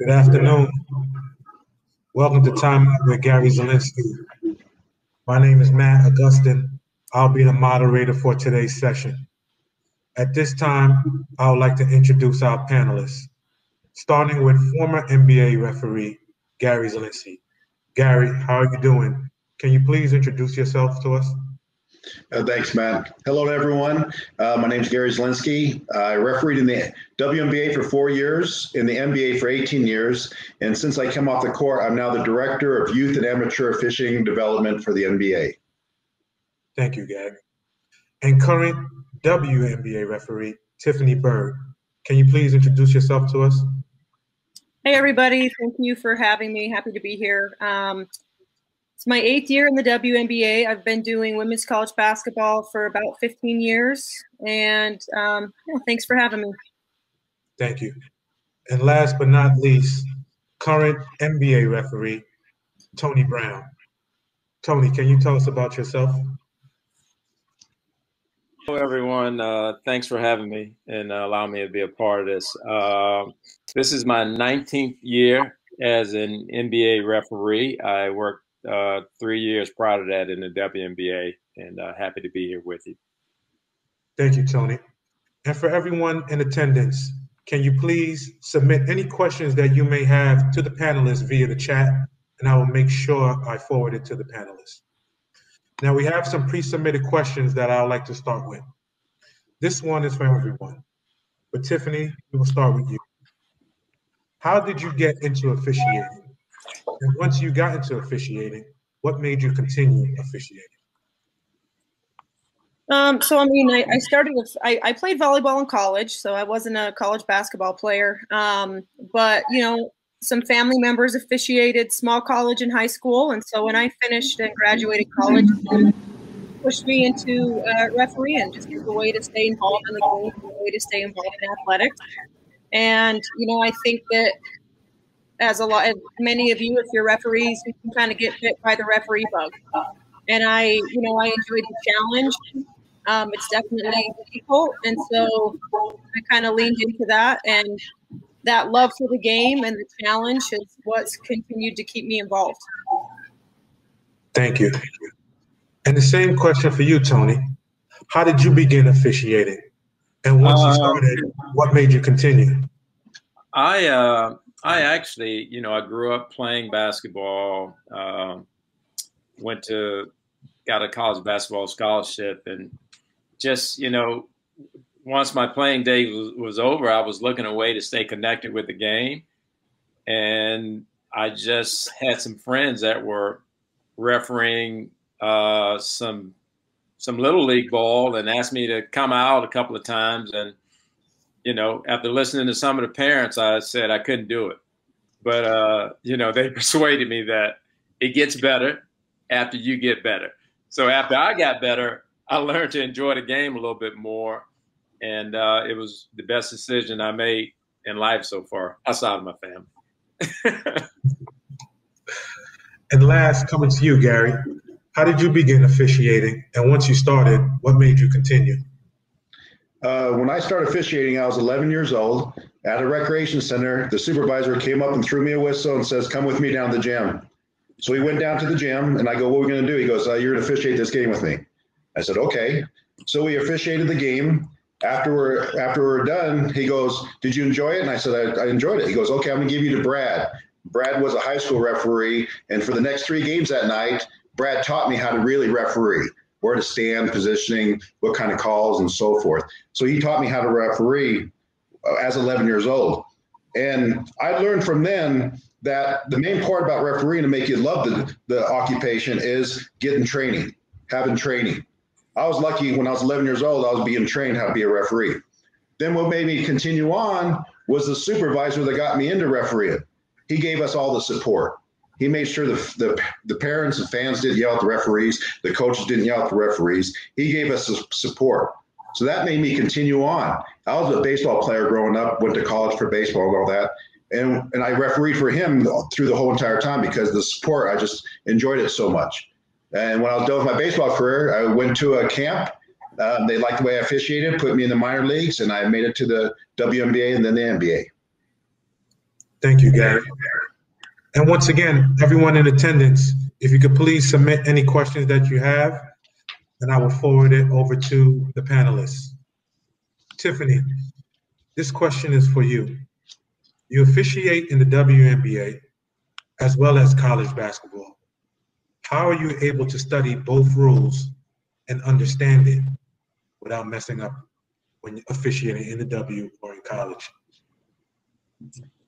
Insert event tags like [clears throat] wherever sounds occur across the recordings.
Good afternoon. Welcome to Time Out with Gary Zielinski. My name is Matt Augustin. I'll be the moderator for today's session. At this time, I would like to introduce our panelists, starting with former NBA referee Gary Zielinski. Gary, how are you doing? Can you please introduce yourself to us? Uh, thanks, Matt. Hello, everyone. Uh, my name is Gary Zielinski. I refereed in the WNBA for four years, in the NBA for 18 years, and since I came off the court, I'm now the director of youth and amateur officiating development for the NBA. Thank you, Gary. And current WNBA referee Tiffany Bird. Can you please introduce yourself to us? Hey, everybody. Thank you for having me. Happy to be here. Um, it's my eighth year in the WNBA. I've been doing women's college basketball for about 15 years. And um, yeah, thanks for having me. Thank you. And last but not least, current NBA referee, Tony Brown. Tony, can you tell us about yourself? Hello, everyone. Uh, thanks for having me and uh, allowing me to be a part of this. Uh, this is my 19th year as an NBA referee. I worked uh, three years prior to that in the WNBA, and uh, happy to be here with you. Thank you, Tony. And for everyone in attendance, can you please submit any questions that you may have to the panelists via the chat, and I will make sure I forward it to the panelists. Now we have some pre-submitted questions that I would like to start with. This one is for everyone. But Tiffany, we will start with you. How did you get into officiating? And once you got into officiating, what made you continue officiating? Um, so I mean, I, I started with I, I, played volleyball in college, so I wasn't a college basketball player. Um, but you know, some family members officiated small college and high school, and so when I finished and graduated college, pushed me into uh, refereeing just as a way to stay involved in the game, a way to stay involved in athletics. And you know, I think that as a lot, as many of you, if you're referees, you can kind of get bit by the referee bug. And I, you know, I enjoyed the challenge. Um, it's definitely difficult, and so I kind of leaned into that, and that love for the game and the challenge is what's continued to keep me involved. Thank you. And the same question for you, Tony. How did you begin officiating? And once you um, started, what made you continue? I uh, I actually, you know, I grew up playing basketball. Uh, went to got a college basketball scholarship, and just you know, once my playing day was, was over, I was looking a way to stay connected with the game, and I just had some friends that were refereeing uh, some some little league ball and asked me to come out a couple of times and you know, after listening to some of the parents, I said I couldn't do it. But uh, you know, [laughs] they persuaded me that it gets better after you get better. So after I got better, I learned to enjoy the game a little bit more, and uh, it was the best decision I made in life so far, outside of my family. [laughs] and last, coming to you, Gary, how did you begin officiating? And once you started, what made you continue? Uh, when I started officiating, I was 11 years old at a recreation center. The supervisor came up and threw me a whistle and says, "Come with me down to the gym." So we went down to the gym, and I go, "What are we going to do?" He goes, uh, "You're going to officiate this game with me." I said, "Okay." So we officiated the game. After we're after we're done, he goes, "Did you enjoy it?" And I said, "I, I enjoyed it." He goes, "Okay, I'm going to give you to Brad." Brad was a high school referee, and for the next three games that night, Brad taught me how to really referee where to stand, positioning, what kind of calls, and so forth. So he taught me how to referee uh, as 11 years old. And I learned from then that the main part about refereeing to make you love the, the occupation is getting training, having training. I was lucky when I was 11 years old, I was being trained how to be a referee. Then what made me continue on was the supervisor that got me into refereeing. He gave us all the support. He made sure the, the, the parents and fans didn't yell at the referees, the coaches didn't yell at the referees. He gave us support. So that made me continue on. I was a baseball player growing up, went to college for baseball and all that. And, and I refereed for him through the whole entire time because the support, I just enjoyed it so much. And when I was done with my baseball career, I went to a camp. Um, they liked the way I officiated, put me in the minor leagues, and I made it to the WNBA and then the NBA. Thank you, Gary. And once again, everyone in attendance, if you could please submit any questions that you have, and I will forward it over to the panelists. Tiffany, this question is for you. You officiate in the WNBA as well as college basketball. How are you able to study both rules and understand it without messing up when officiating in the W or in college?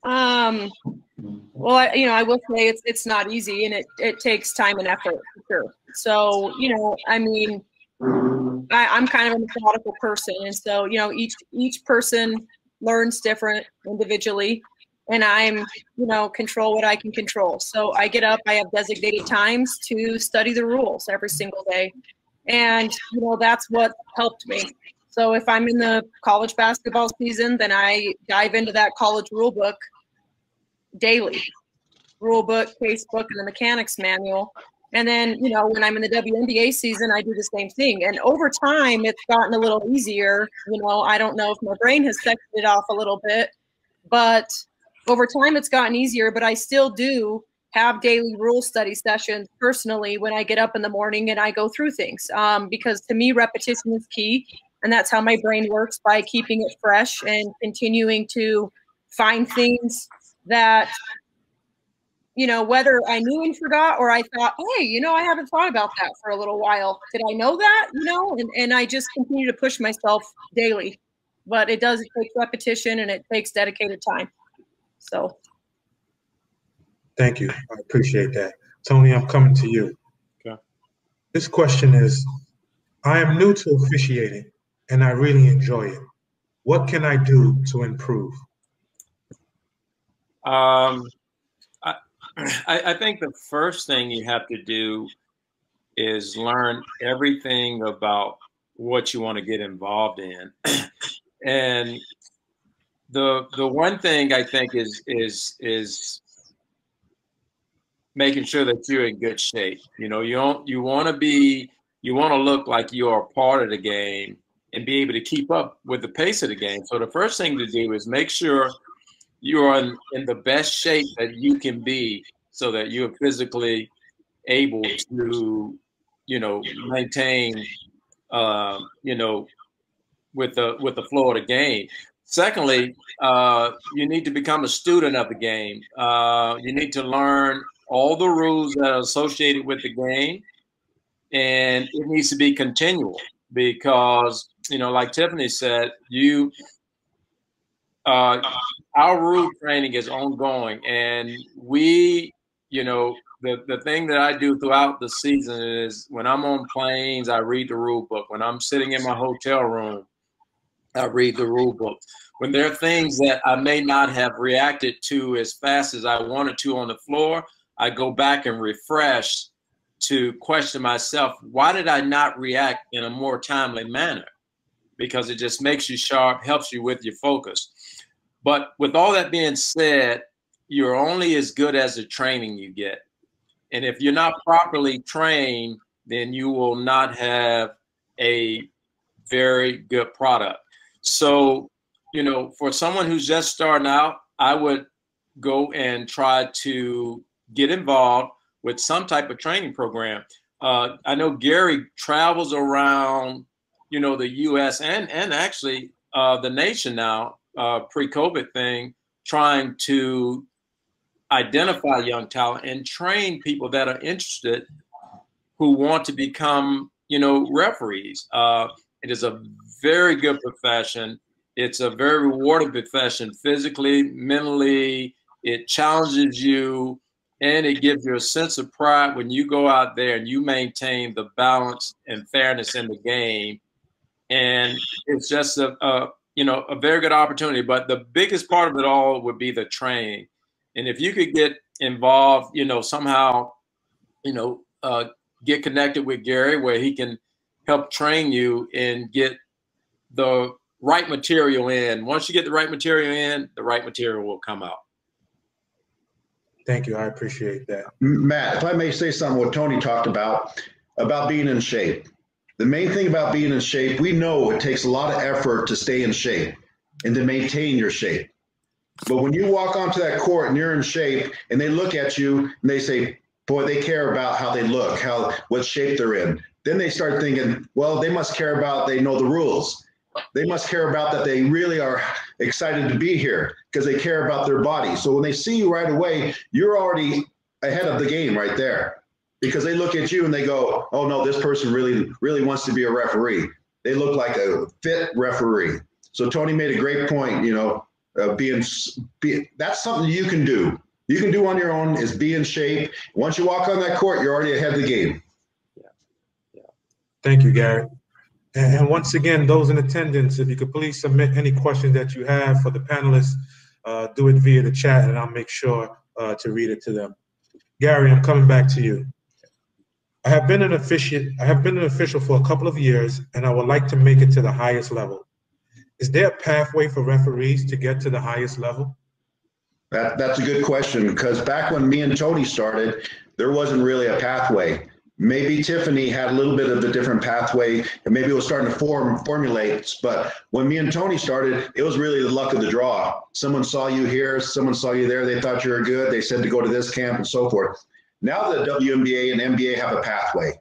Um, well, I, you know, I will say it's it's not easy, and it it takes time and effort for sure. So, you know, I mean, I, I'm kind of a methodical person, and so you know, each each person learns different individually, and I'm you know control what I can control. So I get up, I have designated times to study the rules every single day, and you know that's what helped me. So if I'm in the college basketball season, then I dive into that college rule book daily, rule book, case book, and the mechanics manual. And then, you know, when I'm in the WNBA season, I do the same thing. And over time, it's gotten a little easier. You know, I don't know if my brain has sectioned it off a little bit, but over time, it's gotten easier. But I still do have daily rule study sessions personally when I get up in the morning and I go through things um, because to me, repetition is key. And that's how my brain works by keeping it fresh and continuing to find things that, you know, whether I knew and forgot or I thought, hey, you know, I haven't thought about that for a little while. Did I know that? You know, and, and I just continue to push myself daily. But it does, it takes repetition and it takes dedicated time. So. Thank you. I appreciate that. Tony, I'm coming to you. Okay. This question is I am new to officiating and I really enjoy it. What can I do to improve? Um, I, I think the first thing you have to do is learn everything about what you want to get involved in. [clears throat] and the the one thing I think is is is making sure that you're in good shape. You know, you don't you want to be you want to look like you're a part of the game and be able to keep up with the pace of the game. So the first thing to do is make sure you are in, in the best shape that you can be so that you're physically able to, you know, maintain, uh, you know, with the with the flow of the game. Secondly, uh, you need to become a student of the game. Uh, you need to learn all the rules that are associated with the game, and it needs to be continual because you know, like Tiffany said, you uh, our rule training is ongoing, and we, you know, the the thing that I do throughout the season is when I'm on planes, I read the rule book. When I'm sitting in my hotel room, I read the rule book. When there are things that I may not have reacted to as fast as I wanted to on the floor, I go back and refresh to question myself, why did I not react in a more timely manner? Because it just makes you sharp, helps you with your focus. But with all that being said, you're only as good as the training you get. And if you're not properly trained, then you will not have a very good product. So, you know, for someone who's just starting out, I would go and try to get involved with some type of training program. Uh, I know Gary travels around, you know, the U.S. and and actually uh, the nation now, uh, pre-COVID thing, trying to identify young talent and train people that are interested who want to become, you know, referees. Uh, it is a very good profession. It's a very rewarding profession, physically, mentally. It challenges you and it gives you a sense of pride when you go out there and you maintain the balance and fairness in the game. And it's just a, a you know a very good opportunity. But the biggest part of it all would be the training. And if you could get involved, you know, somehow, you know, uh, get connected with Gary where he can help train you and get the right material in. Once you get the right material in, the right material will come out. Thank you. I appreciate that. Matt, if I may say something, what Tony talked about, about being in shape. The main thing about being in shape, we know it takes a lot of effort to stay in shape and to maintain your shape. But when you walk onto that court and you're in shape and they look at you and they say, boy, they care about how they look, how what shape they're in. Then they start thinking, well, they must care about they know the rules. They must care about that they really are excited to be here because they care about their body. So when they see you right away, you're already ahead of the game right there because they look at you and they go, "Oh no, this person really really wants to be a referee." They look like a fit referee. So Tony made a great point. You know, uh, being be, that's something you can do. You can do on your own is be in shape. Once you walk on that court, you're already ahead of the game. Yeah. Yeah. Thank you, Gary. And, once again, those in attendance, if you could please submit any questions that you have for the panelists, uh, do it via the chat, and I'll make sure uh, to read it to them. Gary, I'm coming back to you. I have been an official. I have been an official for a couple of years, and I would like to make it to the highest level. Is there a pathway for referees to get to the highest level? That, that's a good question because back when me and Tony started, there wasn't really a pathway. Maybe Tiffany had a little bit of a different pathway, and maybe it was starting to form formulate. But when me and Tony started, it was really the luck of the draw. Someone saw you here, someone saw you there. They thought you were good. They said to go to this camp and so forth. Now the WNBA and NBA have a pathway.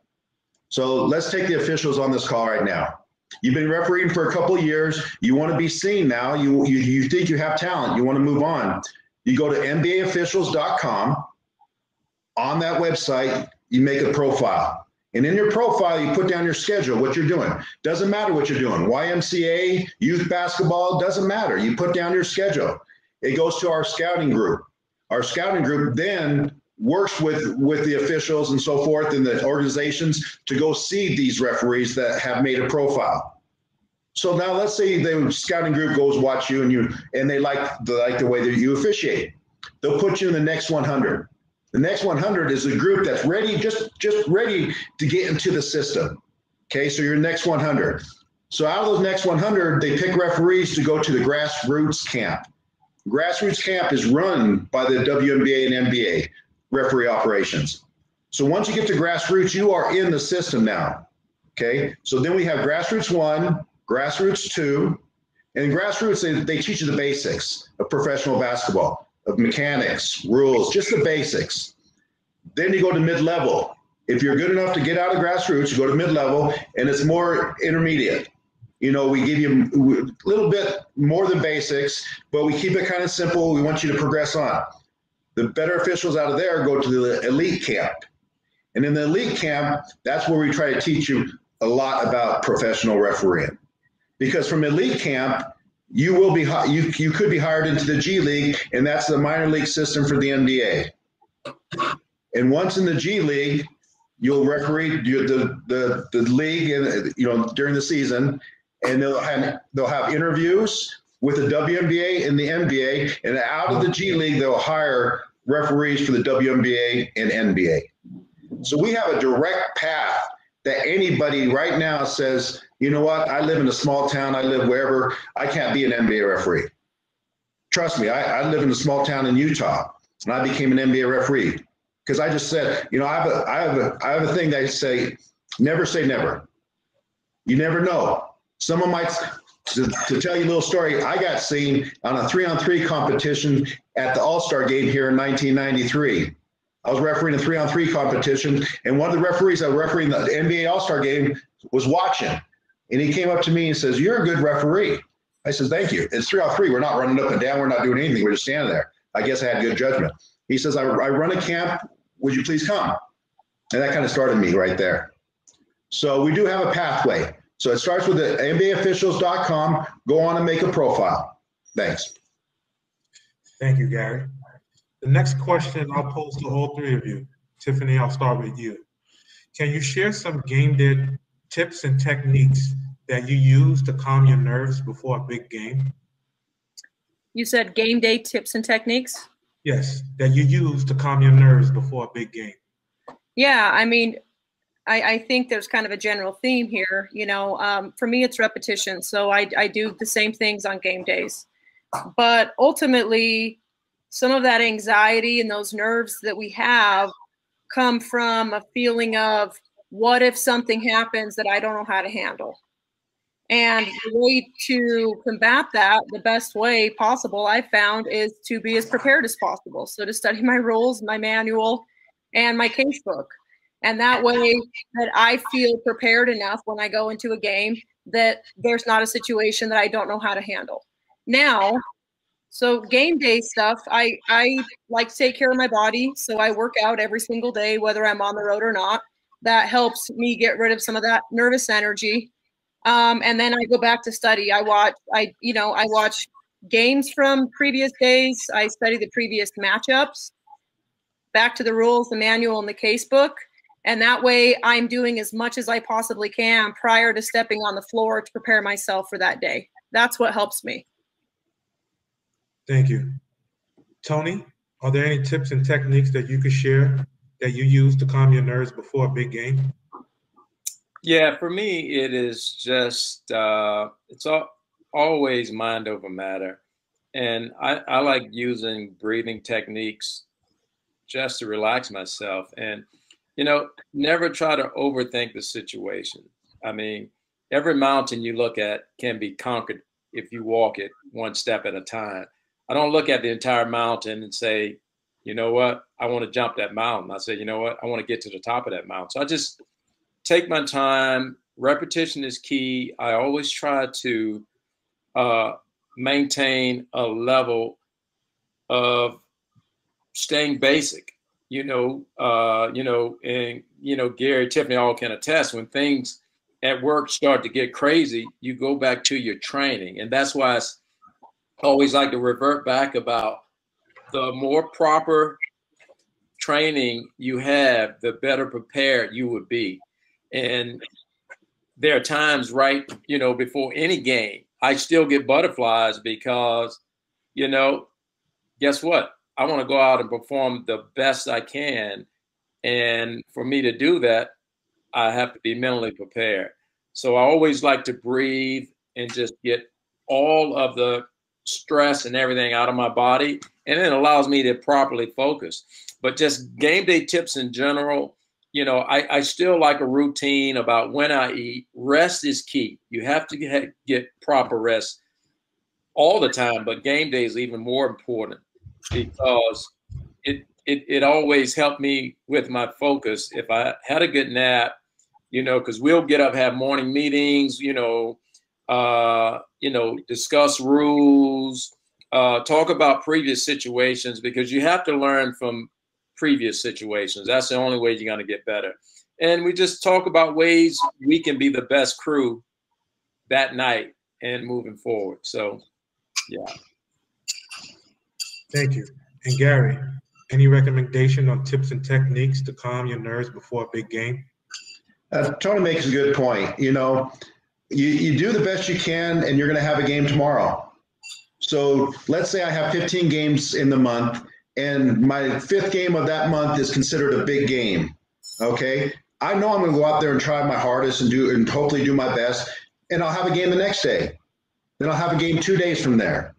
So let's take the officials on this call right now. You've been refereeing for a couple years. You want to be seen now. You, you, you think you have talent. You want to move on. You go to NBAofficials.com. On that website, you make a profile. And in your profile, you put down your schedule, what you're doing. Doesn't matter what you're doing. YMCA, youth basketball, doesn't matter. You put down your schedule. It goes to our scouting group. Our scouting group then works with with the officials and so forth and the organizations to go see these referees that have made a profile. So now let's say the scouting group goes watch you and you and they like the like the way that you officiate. They'll put you in the next 100. The next 100 is a group that's ready, just just ready to get into the system. Okay, so your next 100. So out of those next 100, they pick referees to go to the grassroots camp. Grassroots camp is run by the WNBA and NBA referee operations. So once you get to grassroots, you are in the system now. Okay. So then we have grassroots one, grassroots two, and grassroots, they, they teach you the basics of professional basketball, of mechanics, rules, just the basics. Then you go to mid level. If you're good enough to get out of grassroots, you go to mid level, and it's more intermediate. You know, we give you a little bit more than basics, but we keep it kind of simple. We want you to progress on. The better officials out of there go to the elite camp. And in the elite camp, that's where we try to teach you a lot about professional refereeing. Because from elite camp, you will be you you could be hired into the G League, and that's the minor league system for the NBA. And once in the G League, you'll referee the the the league and you know during the season, and they'll have they'll have interviews with the WNBA and the NBA, and out of the G League, they'll hire referees for the WNBA and NBA. So we have a direct path that anybody right now says, you know what, I live in a small town, I live wherever, I can't be an NBA referee. Trust me, I, I live in a small town in Utah, and I became an NBA referee because I just said, you know, I have a, I have a, I have a thing that I say, never say never. You never know. Someone might to, to, tell you a little story, I got seen on a three on three competition at the All Star game here in 1993. I was refereeing a three on three competition, and one of the referees that was refereeing the NBA All Star game was watching. And he came up to me and says, You're a good referee. I says, Thank you. It's three on three. We're not running up and down. We're not doing anything. We're just standing there. I guess I had good judgment. He says, I, I run a camp. Would you please come? And that kind of started me right there. So we do have a pathway. So it starts with the NBAofficials.com. Go on and make a profile. Thanks. Thank you, Gary. The next question I'll pose to all three of you. Tiffany, I'll start with you. Can you share some game day tips and techniques that you use to calm your nerves before a big game? You said game day tips and techniques? Yes, that you use to calm your nerves before a big game. Yeah, I mean, I, I, think there's kind of a general theme here. You know, um, for me, it's repetition. So I, I do the same things on game days. But ultimately, some of that anxiety and those nerves that we have come from a feeling of what if something happens that I don't know how to handle? And the way to combat that, the best way possible, I found, is to be as prepared as possible. So to study my rules, my manual, and my case book. And that way that I feel prepared enough when I go into a game that there's not a situation that I don't know how to handle. Now, so game day stuff, I I like to take care of my body, so I work out every single day whether I'm on the road or not. That helps me get rid of some of that nervous energy. Um, and then I go back to study. I watch I you know, I watch games from previous days. I study the previous matchups. Back to the rules, the manual and the case book. And that way I'm doing as much as I possibly can prior to stepping on the floor to prepare myself for that day. That's what helps me. Thank you. Tony, are there any tips and techniques that you could share that you use to calm your nerves before a big game? Yeah, for me, it is just, uh, it's all, always mind over matter. And I, I like using breathing techniques just to relax myself. And you know, never try to overthink the situation. I mean, every mountain you look at can be conquered if you walk it one step at a time. I don't look at the entire mountain and say, you know what, I want to jump that mountain. I say, you know what, I want to get to the top of that mountain. So I just take my time. Repetition is key. I always try to uh, maintain a level of staying basic you know, uh, you know, and you know, Gary, Tiffany all can attest when things at work start to get crazy, you go back to your training, and that's why I always like to revert back about the more proper training you have, the better prepared you would be. And there are times, right, you know, before any game, I still get butterflies because, you know, guess what? I want to go out and perform the best I can. And for me to do that, I have to be mentally prepared. So I always like to breathe and just get all of the stress and everything out of my body. And it allows me to properly focus. But just game day tips in general, you know, I, I still like a routine about when I eat. Rest is key. You have to get, get proper rest all the time, but game day is even more important because it, it it always helped me with my focus. If I had a good nap, you know, because we'll get up, have morning meetings, you know, uh, you know, discuss rules, uh, talk about previous situations because you have to learn from previous situations. That's the only way you're going to get better. And we just talk about ways we can be the best crew that night and moving forward. So, yeah. Thank you. And Gary, any recommendation on tips and techniques to calm your nerves before a big game? Uh, Tony makes a good point. You know, you, you do the best you can, and you're going to have a game tomorrow. So let's say I have 15 games in the month, and my fifth game of that month is considered a big game. Okay. I know I'm going to go out there and try my hardest and do and hopefully do my best, and I'll have a game the next day. Then I'll have a game two days from there.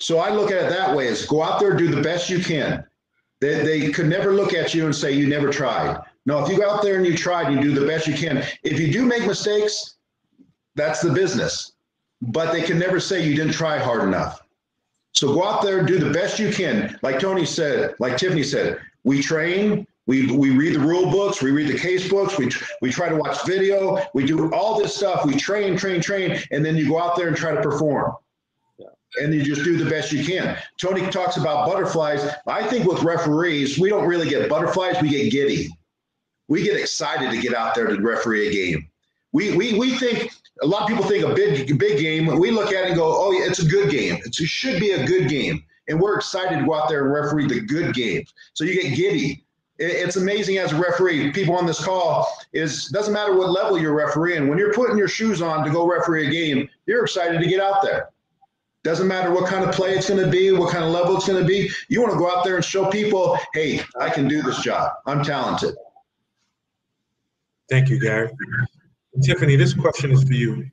So I look at it that way: is go out there, do the best you can. They, they could never look at you and say you never tried. No, if you go out there and you tried, you do the best you can. If you do make mistakes, that's the business. But they can never say you didn't try hard enough. So go out there, do the best you can. Like Tony said, like Tiffany said, we train, we, we read the rule books, we read the case books, we, we try to watch video, we do all this stuff, we train, train, train, and then you go out there and try to perform and you just do the best you can. Tony talks about butterflies. I think with referees, we don't really get butterflies, we get giddy. We get excited to get out there to referee a game. We, we, we think a lot of people think a big big game. We look at it and go, oh, yeah, it's a good game. It's, it should be a good game, and we're excited to go out there and referee the good games. So you get giddy. it's amazing as a referee. People on this call is doesn't matter what level you're refereeing. When you're putting your shoes on to go referee a game, you're excited to get out there. Doesn't matter what kind of play it's going to be, what kind of level it's going to be. You want to go out there and show people, hey, I can do this job. I'm talented. Thank you, Gary. Tiffany, this question is for you.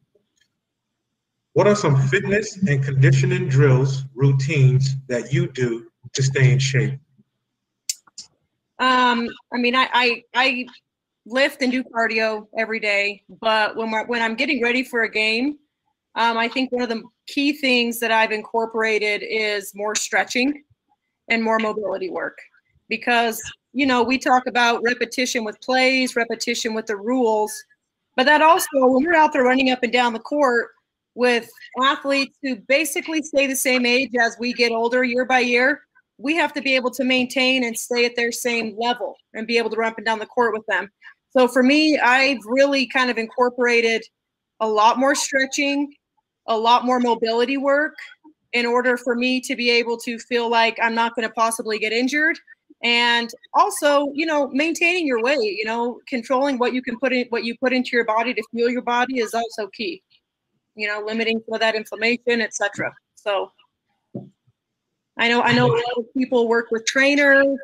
What are some fitness and conditioning drills, routines that you do to stay in shape? Um, I mean, I, I, I lift and do cardio every day, but when when I'm getting ready for a game, Um, I think one of the key things that I've incorporated is more stretching and more mobility work because you know we talk about repetition with plays, repetition with the rules, but that also when we're out there running up and down the court with athletes who basically stay the same age as we get older year by year, we have to be able to maintain and stay at their same level and be able to run up and down the court with them. So for me, I've really kind of incorporated a lot more stretching, a lot more mobility work in order for me to be able to feel like I'm not going to possibly get injured. And also, you know, maintaining your weight, you know, controlling what you can put in, what you put into your body to fuel your body is also key. You know, limiting some of that inflammation, etc. So I know I know a lot of people work with trainers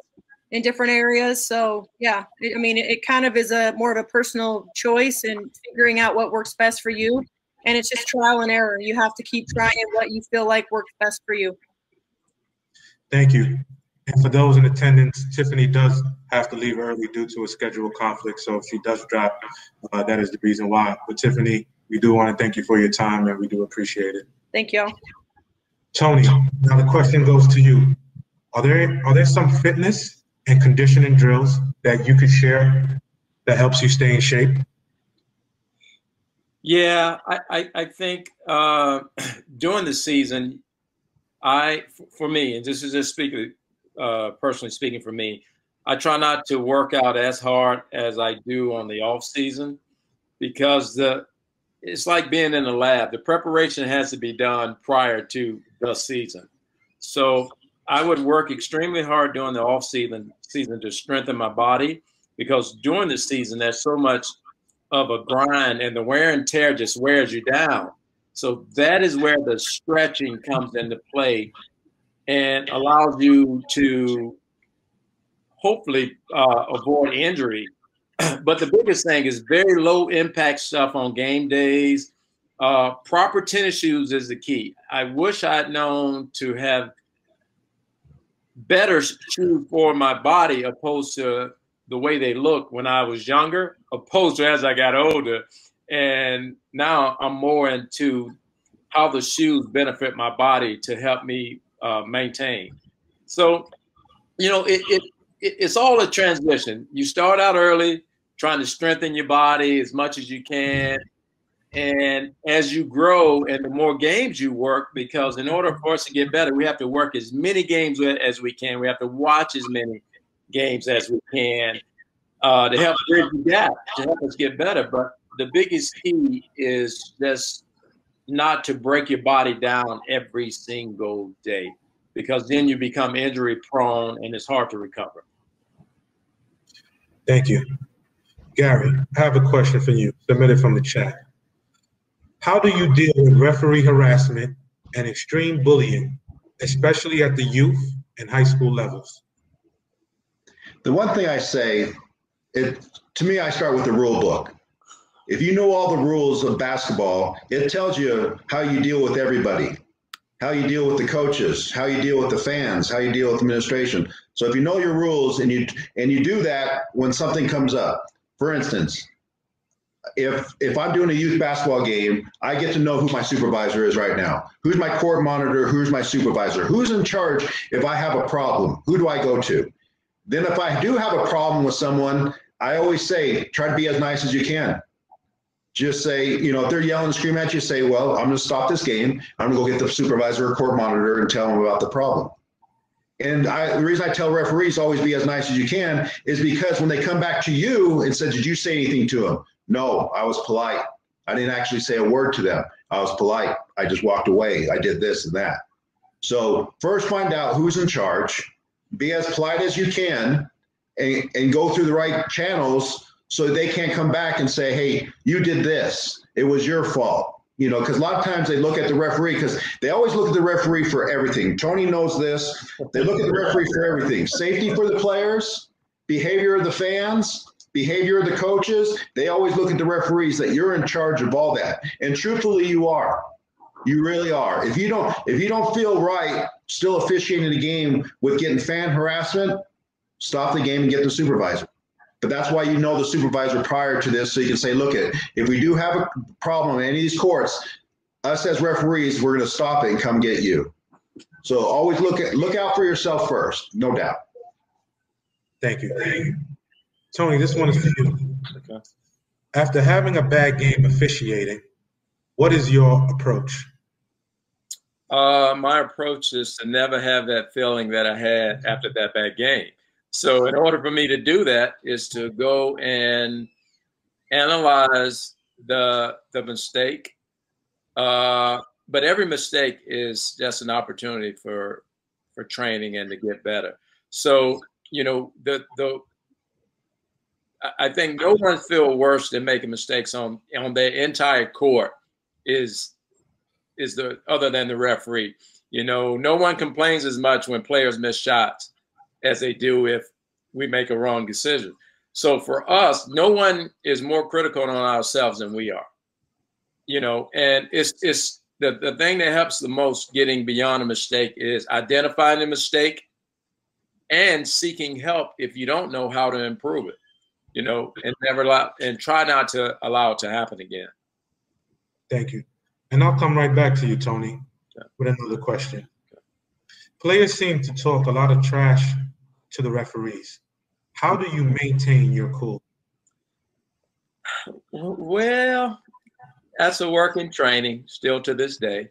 in different areas. So yeah, I mean, it, it kind of is a more of a personal choice and figuring out what works best for you. And it's just trial and error. You have to keep trying what you feel like works best for you. Thank you. And for those in attendance, Tiffany does have to leave early due to a schedule conflict. So if she does drop, uh, that is the reason why. But Tiffany, we do want to thank you for your time and we do appreciate it. Thank you. Tony, now the question goes to you. Are there are there some fitness and conditioning drills that you could share that helps you stay in shape? Yeah, I, I, I think uh, [clears throat] during the season, I for me, and this is just speaking uh, personally speaking for me, I try not to work out as hard as I do on the off season because the it's like being in the lab. The preparation has to be done prior to the season. So I would work extremely hard during the off season season to strengthen my body because during the season there's so much of a grind and the wear and tear just wears you down. So that is where the stretching comes into play and allows you to hopefully uh, avoid injury. [clears throat] but the biggest thing is very low impact stuff on game days. Uh, proper tennis shoes is the key. I wish I'd known to have better shoes for my body opposed to the way they look when I was younger, opposed to as I got older. And now I'm more into how the shoes benefit my body to help me uh, maintain. So, you know, it, it, it, it's all a transition. You start out early, trying to strengthen your body as much as you can. And as you grow and the more games you work, because in order for us to get better, we have to work as many games as we can. We have to watch as many games as we can uh, to help bridge the gap, to help us get better. But the biggest key is just not to break your body down every single day because then you become injury prone and it's hard to recover. Thank you. Gary, I have a question for you submitted from the chat. How do you deal with referee harassment and extreme bullying, especially at the youth and high school levels? The one thing I say, it to me, I start with the rule book. If you know all the rules of basketball, it tells you how you deal with everybody, how you deal with the coaches, how you deal with the fans, how you deal with administration. So if you know your rules and you and you do that when something comes up. For instance, if if I'm doing a youth basketball game, I get to know who my supervisor is right now. Who's my court monitor? Who's my supervisor? Who's in charge if I have a problem? Who do I go to? Then if I do have a problem with someone, I always say try to be as nice as you can just say, you know, if they're yelling and screaming at you, say, well, I'm going to stop this game. I'm going to go get the supervisor or court monitor and tell them about the problem. And I, the reason I tell referees always be as nice as you can is because when they come back to you and said, did you say anything to them? No, I was polite. I didn't actually say a word to them. I was polite. I just walked away. I did this and that. So first find out who's in charge, be as polite as you can, and, and go through the right channels so they can't come back and say, hey, you did this. It was your fault. You know, because a lot of times they look at the referee because they always look at the referee for everything. Tony knows this. They look at the referee for everything safety for the players, behavior of the fans, behavior of the coaches. They always look at the referees that you're in charge of all that. And truthfully, you are. You really are. If you don't, if you don't feel right, still officiating the game with getting fan harassment, stop the game and get the supervisor. But that's why you know the supervisor prior to this, so you can say, look, at if we do have a problem in any of these courts, us as referees, we're going to stop it and come get you. So always look at look out for yourself first, no doubt. Thank you. Tony, this one is for you. Okay. After having a bad game officiating, what is your approach? Uh, my approach is to never have that feeling that I had after that bad game. So, in order for me to do that, is to go and analyze the the mistake. Uh, but every mistake is just an opportunity for for training and to get better. So, you know, the the I think no one feel worse than making mistakes on on their entire court is is the other than the referee. You know, no one complains as much when players miss shots as they do if we make a wrong decision. So for us, no one is more critical on ourselves than we are. You know, and it's it's the, the thing that helps the most getting beyond a mistake is identifying the mistake and seeking help if you don't know how to improve it. You know, and never allow and try not to allow it to happen again. Thank you. And I'll come right back to you, Tony, with another question. Players seem to talk a lot of trash to the referees. How do you maintain your cool? Well, that's a work in training still to this day.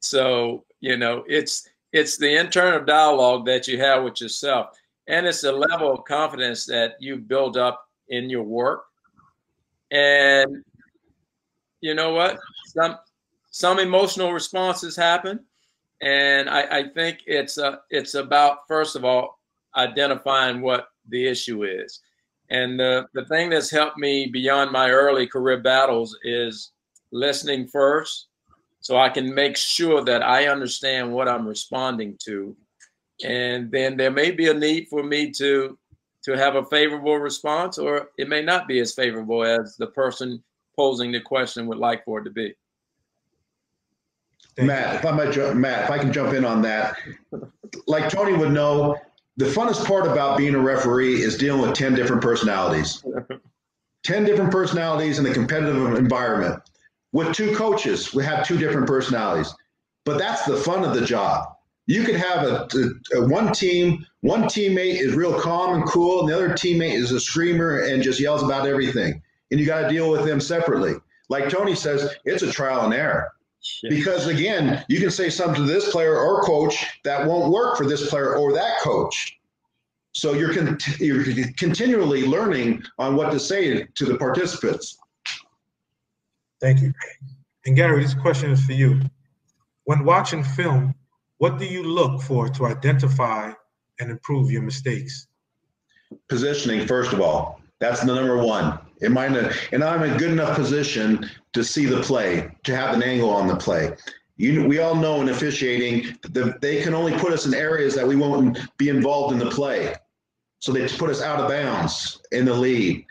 So, you know, it's it's the internal dialogue that you have with yourself. And it's a level of confidence that you build up in your work. And you know what? Some some emotional responses happen. And I, I think it's a, it's about first of all identifying what the issue is. And the, the thing that's helped me beyond my early career battles is listening first so I can make sure that I understand what I'm responding to. And then there may be a need for me to to have a favorable response, or it may not be as favorable as the person posing the question would like for it to be. Thank Matt, you. if I might, jump, Matt, if I can jump in on that, like Tony would know, the funnest part about being a referee is dealing with 10 different personalities. 10 different personalities in a competitive environment. With two coaches, we have two different personalities. But that's the fun of the job. You could have a, a, a, one team, one teammate is real calm and cool, and the other teammate is a screamer and just yells about everything. And you got to deal with them separately. Like Tony says, it's a trial and error. Because again, you can say something to this player or coach that won't work for this player or that coach. So you're, con- you're continually learning on what to say to the participants. Thank you. And Gary, this question is for you. When watching film, what do you look for to identify and improve your mistakes? Positioning, first of all. That's the number one. Am I in a, and I'm in a good enough position to see the play, to have an angle on the play. You, we all know in officiating that they can only put us in areas that we won't be involved in the play. So they put us out of bounds in the lead,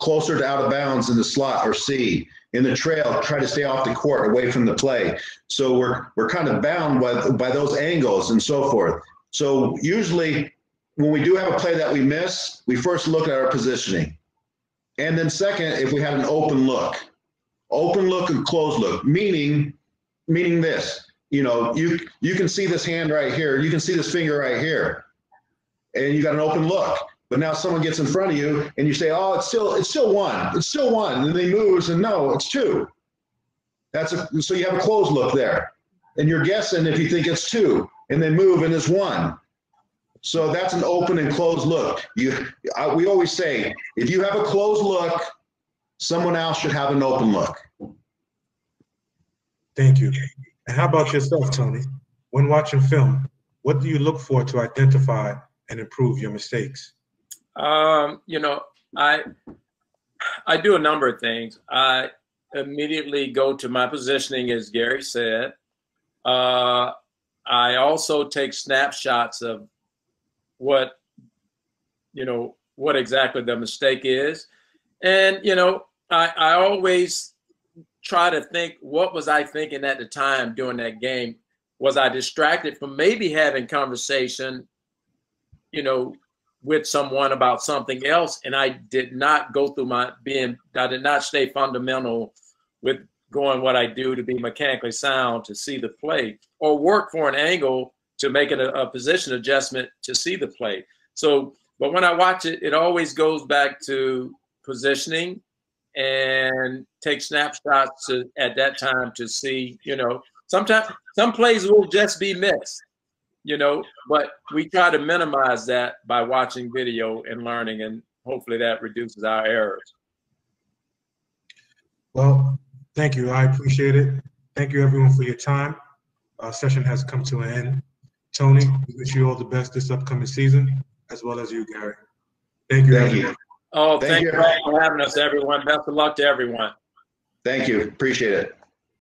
closer to out of bounds in the slot or C. In the trail, try to stay off the court, away from the play. So we're we're kind of bound by by those angles and so forth. So usually when we do have a play that we miss, we first look at our positioning. And then second, if we have an open look, open look and closed look, meaning, meaning this, you know, you, you can see this hand right here. You can see this finger right here and you got an open look. But now someone gets in front of you and you say, oh, it's still, it's still one, it's still one. And they moves and no, it's two. That's a, so you have a closed look there and you're guessing if you think it's two and they move and it's one. So that's an open and closed look. You, I, we always say, if you have a closed look, someone else should have an open look. Thank you. And how about yourself, Tony? When watching film, what do you look for to identify and improve your mistakes? Um, you know, I I do a number of things. I immediately go to my positioning, as Gary said. Uh, I also take snapshots of what you know what exactly the mistake is and you know i i always try to think what was i thinking at the time during that game was i distracted from maybe having conversation you know with someone about something else and i did not go through my being i did not stay fundamental with going what I do to be mechanically sound to see the play, or work for an angle to make it a, a position adjustment to see the play. So, but when I watch it, it always goes back to positioning and take snapshots to, at that time to see, you know, sometimes some plays will just be missed, you know, but we try to minimize that by watching video and learning, and hopefully that reduces our errors. Well, thank you. I appreciate it. Thank you, everyone, for your time. Our session has come to an end. Tony, we wish you all the best this upcoming season, as well as you, Gary. Thank you, Thank everyone. you. Oh, Thank thank you. you for having us, everyone. Best of luck to everyone. Thank you. Appreciate it.